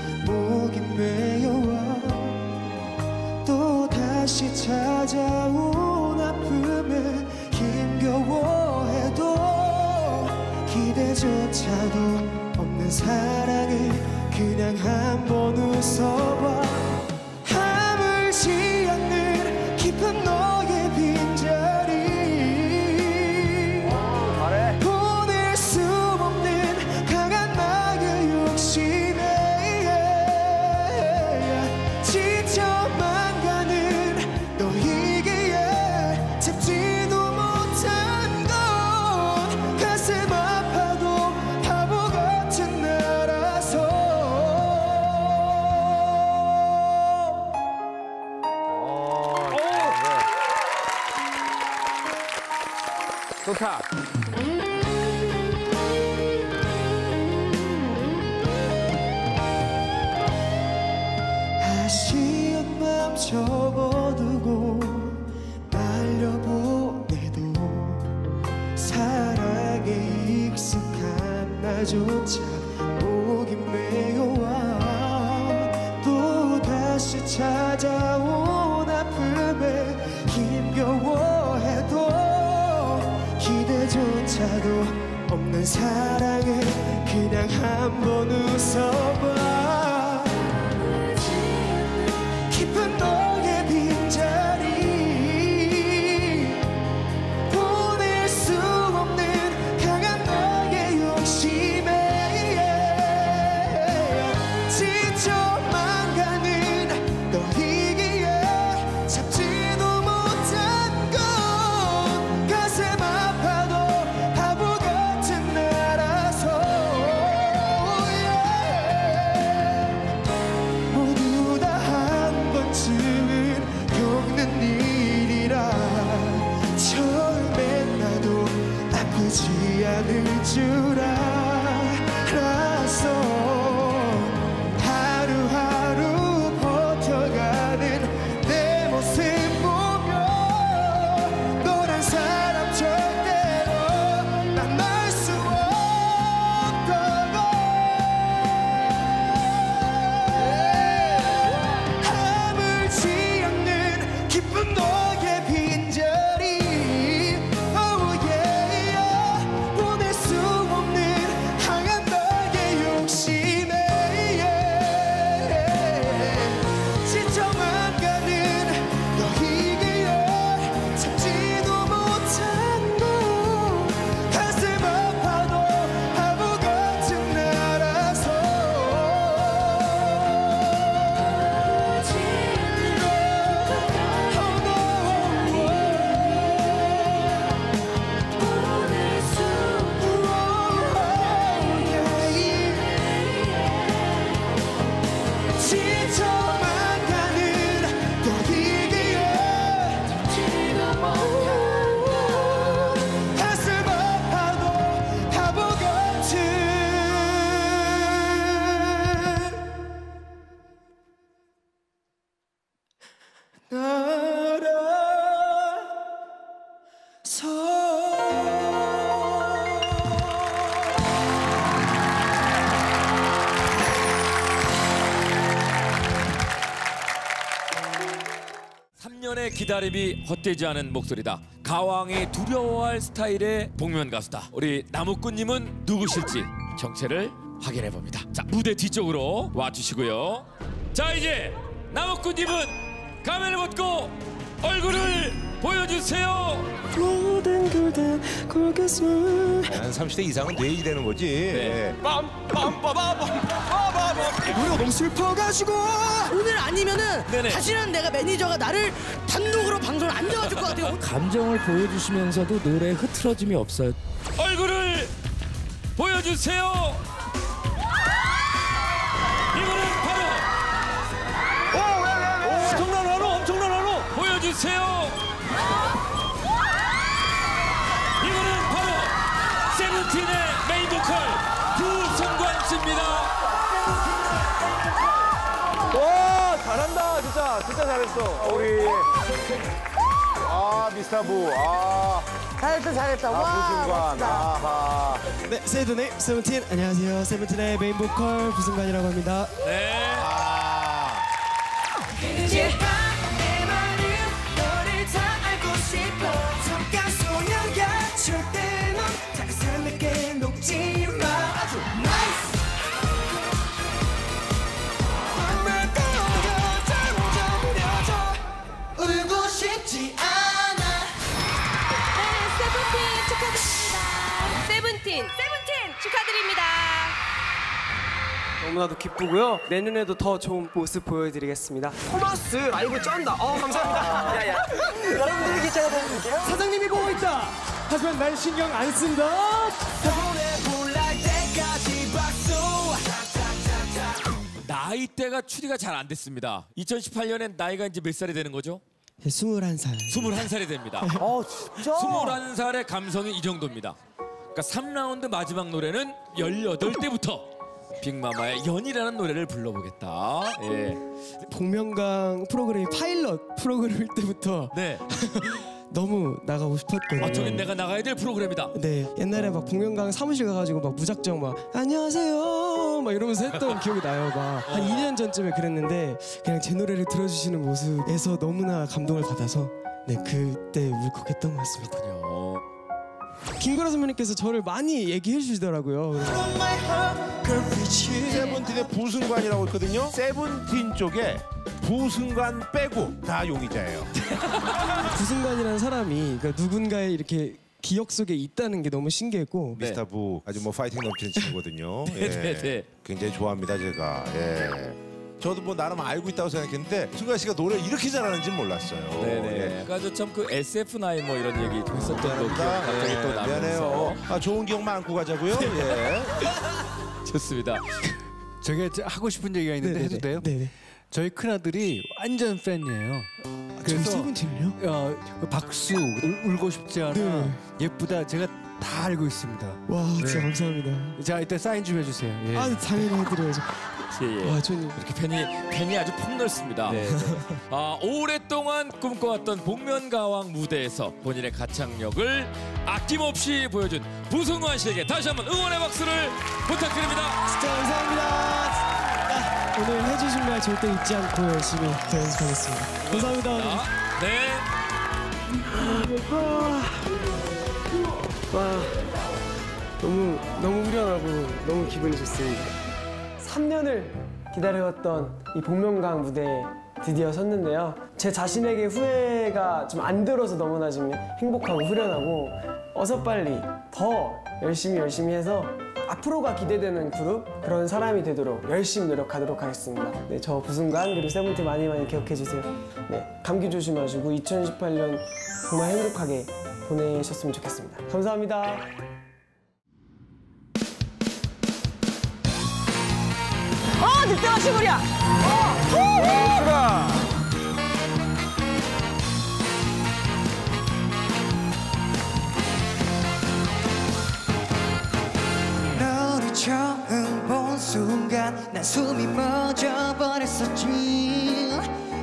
기다림이 헛되지 않은 목소리다. 가왕이 두려워할 스타일의 복면 가수다. 우리 나무꾼님은 누구실지 정체를 확인해 봅니다. 자 무대 뒤쪽으로 와주시고요. 자 이제 나무꾼님은 가면을 벗고 얼굴을 보여주세요. 모든 그대 골가슴 한 30대 이상은 뇌일이 되는 거지. 네. 우리가 너무 슬퍼가지고 오늘 아니면은 네네. 다시는 내가 매니저가 나를 단독으로 방송을 안 잡아줄 것 같아요. 감정을 보여주시면서도 노래에 흐트러짐이 없어요. 얼굴을 보여주세요. 잘한다, 진짜. 진짜 잘했어. 우리. 아 미스터부. 아. 잘했다 잘했다. 아, 부승관. 아하. 네 세븐의 세븐틴 안녕하세요 세븐틴의 메인 보컬 부승관이라고 합니다 네. 너무나도 기쁘고요. 내년에도 더 좋은 모습 보여드리겠습니다. 토마스 라이브 쩐다. 어 감사합니다. 야야. 여러분들이 기차가 보여드릴게요. 사장님이 보고 있다 하지만 난 신경 안 쓴다 나이대가 추리가 잘 안 됐습니다. 2018년엔 나이가 이제 몇 살이 되는 거죠? 21살 21살이 됩니다. 어 진짜. 21살의 감성이 이 정도입니다. 그러니까 3라운드 마지막 노래는 18대부터 빅마마의 연이라는 노래를 불러보겠다. 예. 복면강 프로그램이 파일럿 프로그램일 때부터 네. 너무 나가고 싶었거든요. 아, 저긴 내가 나가야 될 프로그램이다. 네 옛날에 막 복면가왕 사무실 가가지고 막 무작정 막 안녕하세요 막 이러면서 했던 기억이 나요 막 한 2년 전쯤에 그랬는데 그냥 제 노래를 들어주시는 모습에서 너무나 감동을 받아서 네 그때 울컥했던 것 같습니다. 김구라 선배님께서 저를 많이 얘기해 주시더라고요. 세븐틴의 부승관이라고 있거든요. 세븐틴 쪽에 부승관 빼고 다 용의자예요. 구승관이라는 사람이 그러니까 누군가의 이렇게 기억 속에 있다는 게 너무 신기했고 미스터 부 아주 뭐 파이팅 넘치는 친구거든요. 네, 네, 네. 굉장히 좋아합니다 제가. 예. 저도 뭐 나름 알고 있다고 생각했는데 승관 씨가 노래 이렇게 잘하는지 몰랐어요. 네네. 예. 아까 저 참 그 SF9 뭐 이런 얘기 좀 했었던 거 기억 미안합니다. 갑자기 또 예, 나면서. 미안해요. 아, 좋은 기억만 안고 가자고요. 예. 좋습니다. 저게 저 하고 싶은 얘기가 있는데 네네네. 해도 돼요? 네네. 저희 큰 아들이 완전 팬이에요. 저희 세븐틴을요? 어, 박수 울, 고 싶지 않아 네. 예쁘다 제가 다 알고 있습니다. 와 진짜 네. 감사합니다. 자 이때 사인 좀 해주세요. 예. 아 당연히 해드려야죠. 예, 예. 와 저는 이렇게 팬이 팬이 아주 폭넓습니다. 네, 아 오랫동안 꿈꿔왔던 복면가왕 무대에서 본인의 가창력을 아낌없이 보여준 부승관 씨에게 다시 한번 응원의 박수를 부탁드립니다. 진짜 감사합니다. 아, 오늘 해주신 말 절대 잊지 않고 열심히 더 연습하겠습니다. 감사합니다. 오늘. 네. 와 너무 너무 후련하고 너무 기분이 좋습니다. 3년을 기다려왔던 이 복면가왕 무대에 드디어 섰는데요. 제 자신에게 후회가 좀 안 들어서 너무나 지금 행복하고 후련하고 어서 빨리 더 열심히 열심히 해서 앞으로가 기대되는 그룹 그런 사람이 되도록 열심히 노력하도록 하겠습니다. 네, 저 부승관 그리고 세븐틴 많이 많이 기억해 주세요. 네, 감기 조심하시고 2018년 정말 행복하게 보내셨으면 좋겠습니다. 감사합니다. 어, 늑대와 시골이야. 어, 너를 처음 본 순간 난 숨이 멎어버렸었지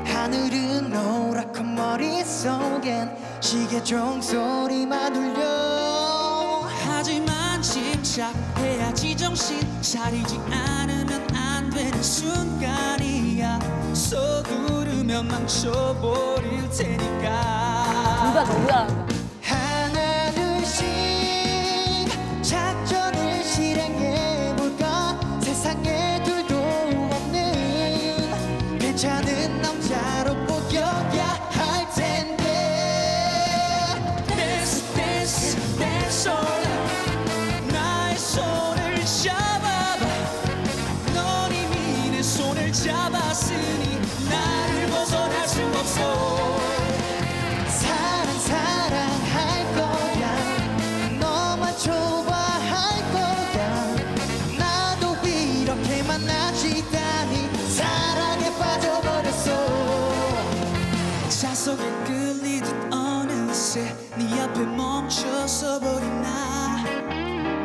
하늘은 노랗고 머릿속엔 시계 종 소리만 울려 하지만 침착해야 지 정신 차리지 않으면 안 되는 순간이야. 서두르면 망쳐버릴 테니까. 누가 너무 잘한다. 하나 둘씩 작전을 실행해볼까? 세상에 둘도 없는 괜찮은 남자로 보여야. 할 텐데. 나의 자석에 끌리듯 어느새 네 앞에 멈춰서 버린 나?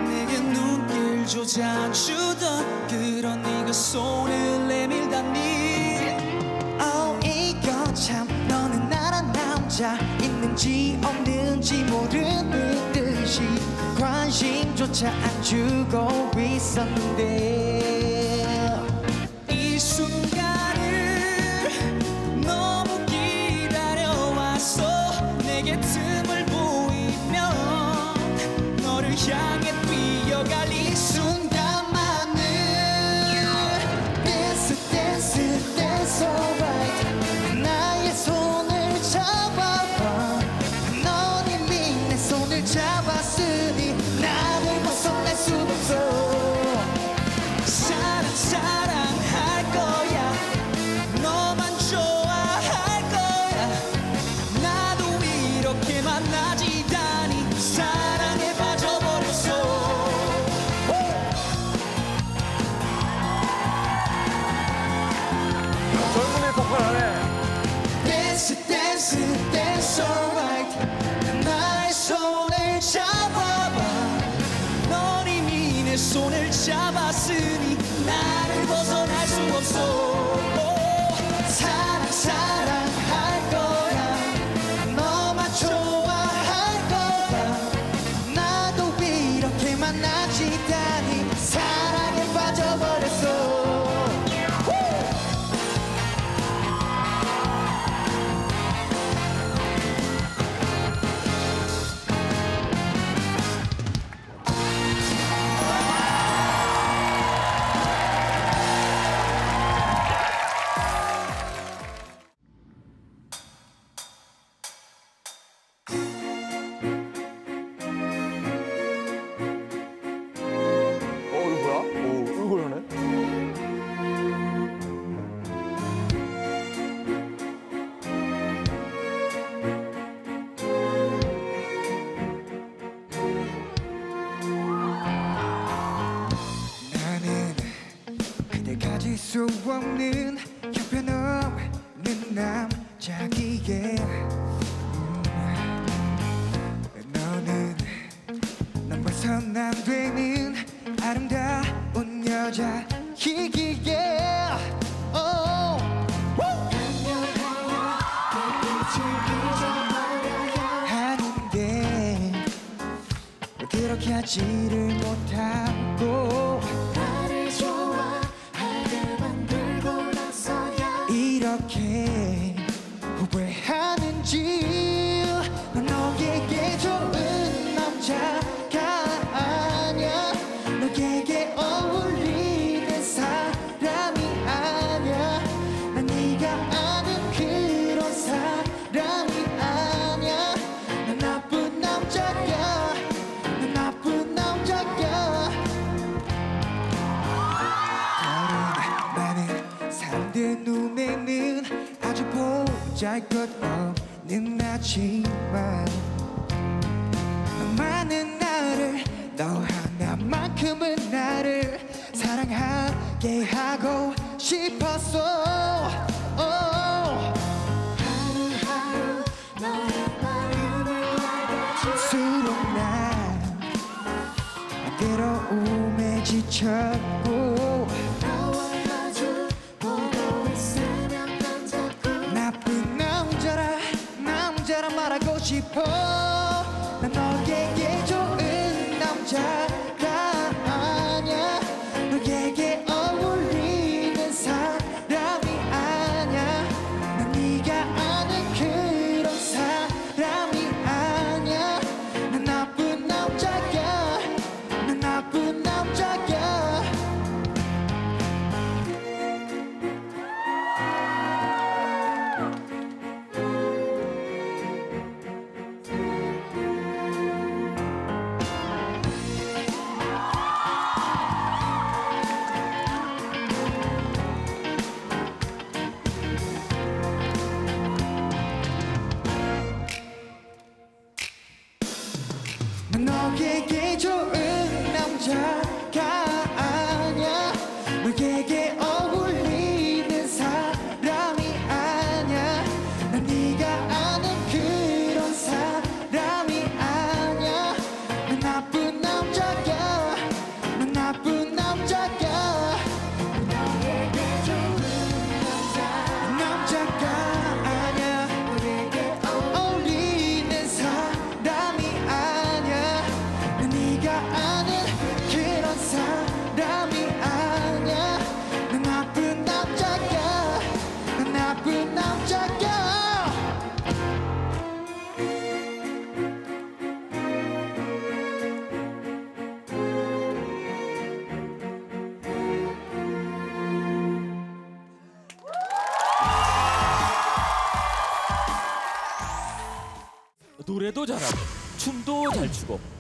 내게 눈길 조차 주던 그런 네가 손을 내밀다니 남자 있는지 없는지 모르는 듯이 관심조차 안 주고 있었는데 왜 그렇게 하지를 못하고 나지만 너만은 나를 너 하나만큼은 나를 사랑하게 하고 싶었어 oh. 하루하루 괴로움에 지쳤 싶어. 난 너에게 좋은 남자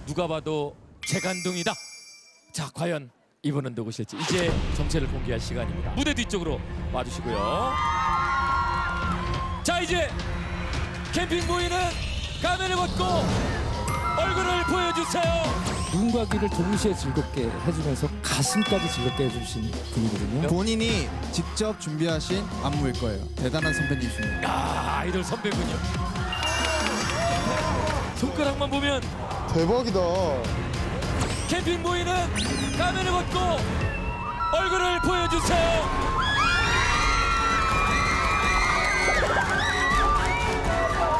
누가 봐도 재간둥이다. 자 과연 이분은 누구실지 이제 정체를 공개할 시간입니다. 무대 뒤쪽으로 와주시고요. 자 이제 캠핑 보이는 가면을 벗고 얼굴을 보여주세요. 눈과 귀를 동시에 즐겁게 해주면서 가슴까지 즐겁게 해주신 분이거든요. 본인이 직접 준비하신 안무일 거예요. 대단한 선배님이십니다. 야 아이돌 선배군요. 손가락만 보면 대박이다. 캠핑 보이는 가면을 벗고 얼굴을 보여주세요.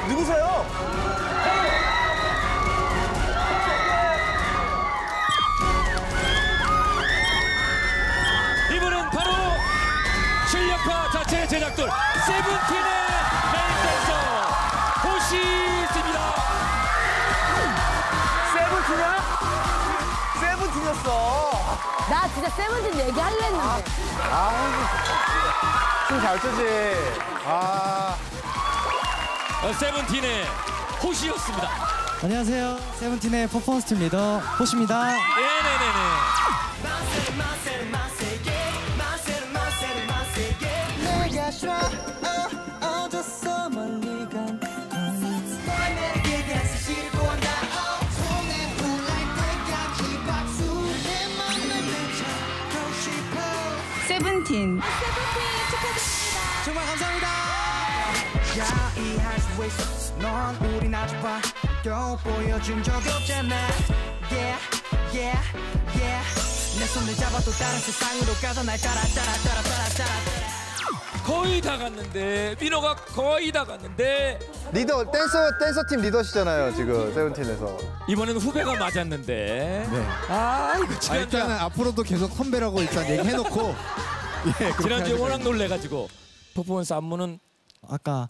누구세요? 이분은 바로 실력파 자체 제작돌 세븐틴의 세븐틴이었어. 나 진짜 세븐틴 얘기할래 했는데. 아, 춤 잘 추지. 아. 어, 세븐틴의 호시였습니다. 안녕하세요. 세븐틴의 퍼포먼스 팀 리더 호시입니다. 네네네네. 정말 감사합니다. 야, 이해할 수 있어. 넌 우린 아직 봐도 보여준 적이 없잖아. Yeah, yeah, yeah. 내 손을 잡아도 다른 세상으로 가서 날 따라 따라 따라 따라 따라. 거의 다 갔는데 민호가 거의 다 갔는데 리더 댄서 댄서 팀 리더시잖아요 지금 세븐틴에서. 이번에는 후배가 맞았는데 네. 아 이거 아, 지난주 일단은 앞으로도 계속 선배라고 일단 얘기해놓고 예, 지난주에. 워낙 놀래가지고 퍼포먼스 안무는 아까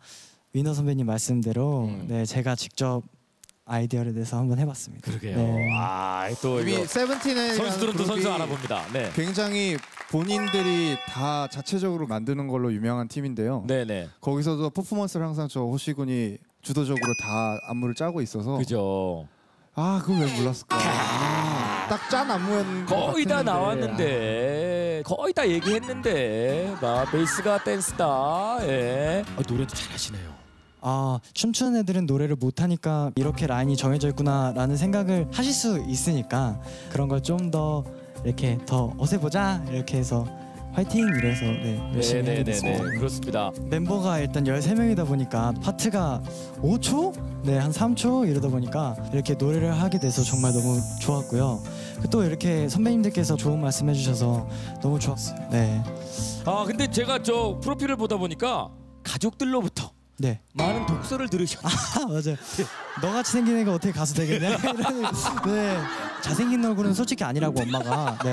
위너 선배님 말씀대로 음. 네 제가 직접 아이디어를 내서 한번 해봤습니다. 그러게요. 네. 아또 이미 세븐틴의 선수들은 또 선수 알아봅니다. 네. 굉장히 본인들이 다 자체적으로 만드는 걸로 유명한 팀인데요. 네네. 거기서도 퍼포먼스를 항상 저 호시 군이 주도적으로 다 안무를 짜고 있어서 그죠. 아 그걸 왜 몰랐을까? 아, 딱짠 안무였는 것 거의 다. 나왔는데 거의 다 얘기했는데 막 베이스가 댄스다. 예. 아, 노래도 잘하시네요. 아 춤추는 애들은 노래를 못하니까 이렇게 라인이 정해져 있구나라는 생각을 하실 수 있으니까 그런 걸 좀 더 이렇게 더 어세보자 이렇게 해서 화이팅 이래서 네 열심히 네네네네 됐습니다. 그렇습니다. 멤버가 일단 13명이다 보니까 파트가 5초? 네, 한 3초 이러다 보니까 이렇게 노래를 하게 돼서 정말 너무 좋았고요. 또 이렇게 선배님들께서 좋은 말씀 해주셔서 너무 좋았어요. 네. 아 근데 제가 저 프로필을 보다 보니까 가족들로부터 네. 많은 독서를 들으셨. 아, 맞아요. 너같이 생긴 애가 어떻게 가수 되겠냐? 이런, 네. 잘생긴 얼굴은 솔직히 아니라고 엄마가. 네.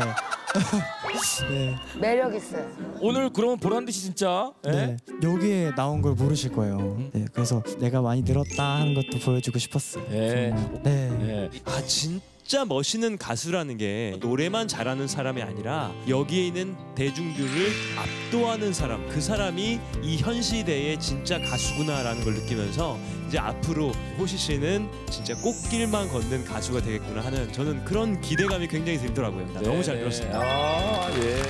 네. 매력 있어요. 오늘 그러면 보란 듯이 진짜. 예? 네. 여기에 나온 걸 모르실 거예요. 네. 그래서 내가 많이 늘었다 하는 것도 보여주고 싶었어요. 예. 네. 아 진짜 멋있는 가수라는 게 노래만 잘하는 사람이 아니라 여기에 있는 대중들을 압도하는 사람 그 사람이 이 현 시대의 진짜 가수구나라는 걸 느끼면서 이제 앞으로 호시 씨는 진짜 꽃길만 걷는 가수가 되겠구나 하는 저는 그런 기대감이 굉장히 들더라고요. 너무 잘 네, 들었습니다. 아, 예.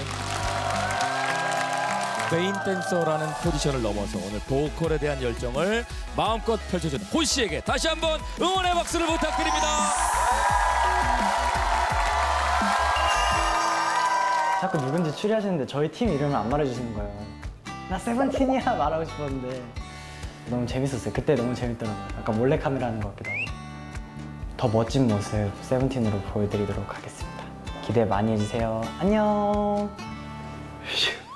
메인 댄서라는 포지션을 넘어서 오늘 보컬에 대한 열정을 마음껏 펼쳐준 호 씨에게 다시 한번 응원의 박수를 부탁드립니다. 자꾸 누군지 추리하시는데 저희 팀 이름을 안 말해주시는 거예요. 나 세븐틴이야 말하고 싶었는데 너무 재밌었어요. 그때 너무 재밌더라고요. 약간 몰래 카메라 하는 것 같기도 하고. 더 멋진 모습 세븐틴으로 보여드리도록 하겠습니다. 기대 많이 해주세요. 안녕. 휴.